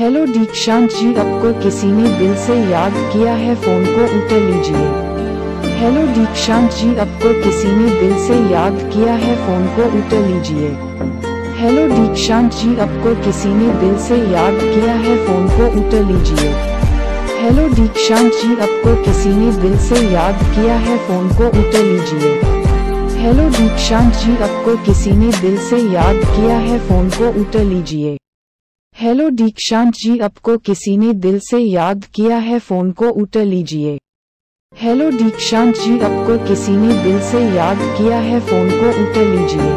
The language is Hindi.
हेलो दीक्षांत जी आपको किसी ने दिल से याद किया है, फ़ोन को उठा लीजिए। हेलो दीक्षांत जी आपको किसी ने दिल से याद किया है, फ़ोन को उठा लीजिए। हेलो दीक्षांत जी आपको किसी ने दिल से याद किया है, फ़ोन को उठा लीजिए। हेलो दीक्षांत जी आपको किसी ने दिल से याद किया है, फ़ोन को उठा लीजिए। हेलो दीक्षांत जी आपको किसी ने दिल से याद किया है, फ़ोन को उठा लीजिए। हेलो दीक्षांत जी आपको किसी ने दिल से याद किया है? फ़ोन को उठा लीजिए। हेलो दीक्षांत जी, आपको किसी ने दिल से याद किया है? फ़ोन को उठा लीजिए।